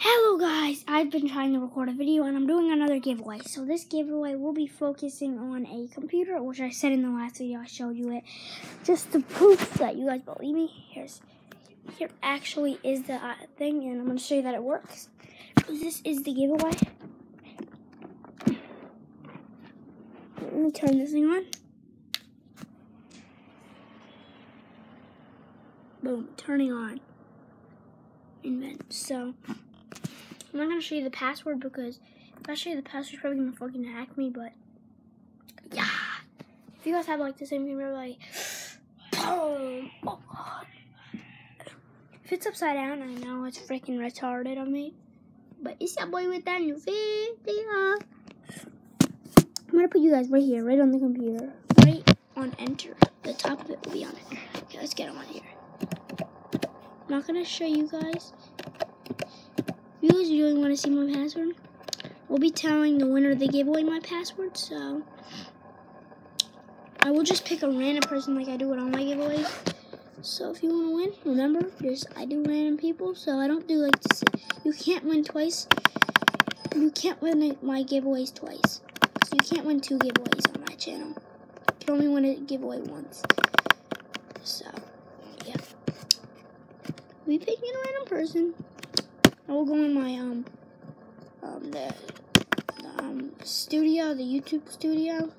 Hello guys, I've been trying to record a video and I'm doing another giveaway. So this giveaway will be focusing on a computer, which I said in the last video I showed you it. Just to prove that you guys believe me, here's here actually is the uh, thing and I'm going to show you that it works. This is the giveaway. Let me turn this thing on. Boom, turning on. Invent. So I'm not gonna show you the password because if I show you the password, you're probably gonna fucking hack me. But yeah, if you guys have like the same camera, like boom. Oh. If it's upside down, I know it's freaking retarded of me. But it's that boy with that new video. I'm gonna put you guys right here, right on the computer, right on enter. The top of it will be on it. Okay, let's get on here. I'm not gonna show you guys you really want to see my password, we'll be telling the winner of the giveaway my password, so I will just pick a random person like I do with all my giveaways. So if you want to win, remember, just I do random people, so I don't do like this. You can't win twice. You can't win my giveaways twice. So you can't win two giveaways on my channel. You can only win a giveaway once. So, yeah. We picking a random person. I will go in my um um the, the um studio, the YouTube studio,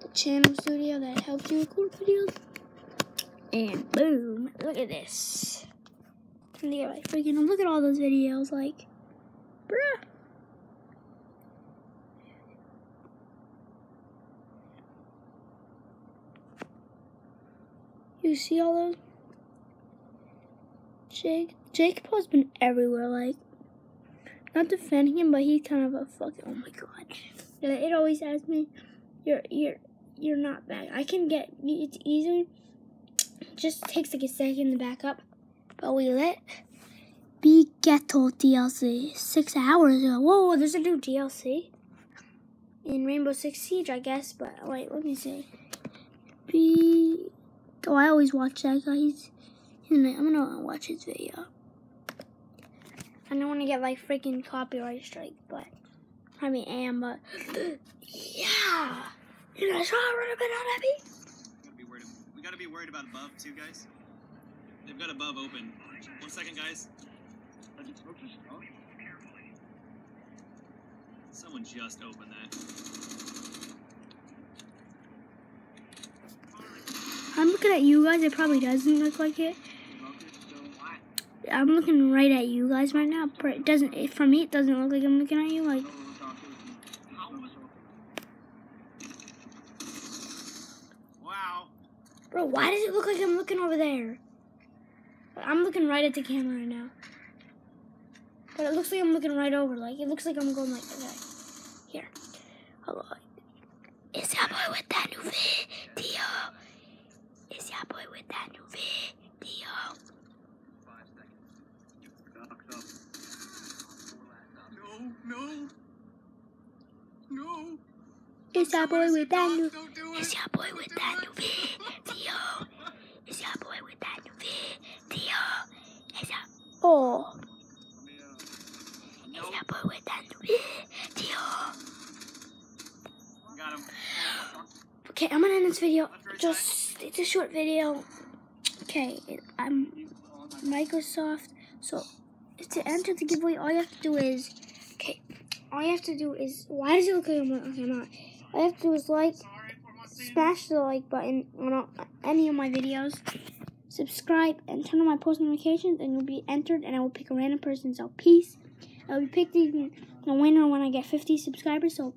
the channel studio that helps you record videos. And boom, look at this. And yeah, like freaking look at all those videos, like bruh. You see all those? Jake Jake Paul's been everywhere, like not defending him, but he's kind of a fucking oh my god. It always asks me, You're you're you're not bad. I can get it's easy. just takes like a second to back up. But we let be Ghetto DLC six hours ago. Whoa, there's a new DLC. In Rainbow Six Siege, I guess, but wait, let me see. Be Oh, I always watch that guy. He's I'm gonna watch his video. I don't want to get like freaking copyright strike, but I mean, I am, but yeah. You guys saw a bit on that beat? We gotta be worried about above too, guys. They've got above open. One second, guys. Someone just opened that. I'm looking at you guys. It probably doesn't look like it. I'm looking right at you guys right now, but it doesn't, it, for me, it doesn't look like I'm looking at you, like. Wow. Bro, why does it look like I'm looking over there? I'm looking right at the camera right now. But it looks like I'm looking right over, like, it looks like I'm going like, okay. Here. Hello. It's your boy with that new video. It's your boy with that new video. No, no. It's your boy with that new. It's your boy with that new video. It's your boy with that new video. It's your oh. It's your boy with that new video. Got him. Okay, I'm gonna end this video. Just it's a short video. Okay, I'm Microsoft. So to enter the giveaway, all you have to do is Okay, all you have to do is, why does it look like I'm not? Okay, I'm not. All you have to do is like, smash the like button on any of my videos, subscribe, and turn on my post notifications, and you'll be entered, and I will pick a random person. So peace. I will be picking the winner when I get 50 subscribers. So.